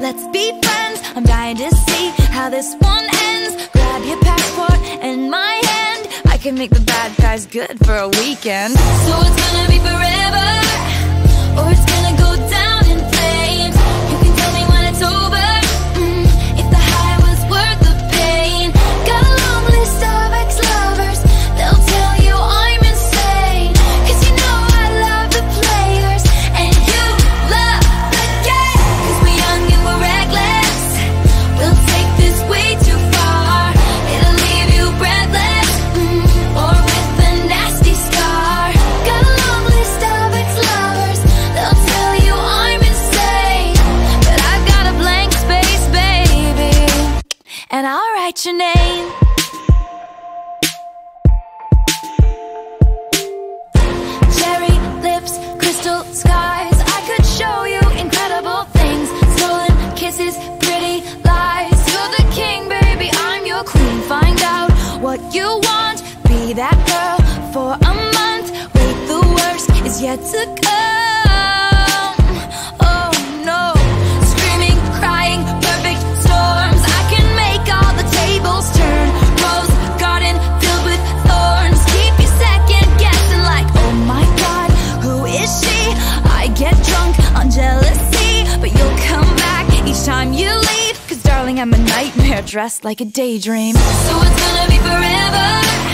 Let's be friends. I'm dying to see how this one ends. Grab your passport and my hand. I can make the bad guys good for a weekend. So it's gonna be forever, or write your name. Cherry lips, crystal skies. I could show you incredible things. Stolen kisses, pretty lies. You're the king, baby. I'm your queen. Find out what you want. Be that girl for a month. Wait, the worst is yet to come. I'm a nightmare dressed like a daydream. So it's gonna be forever,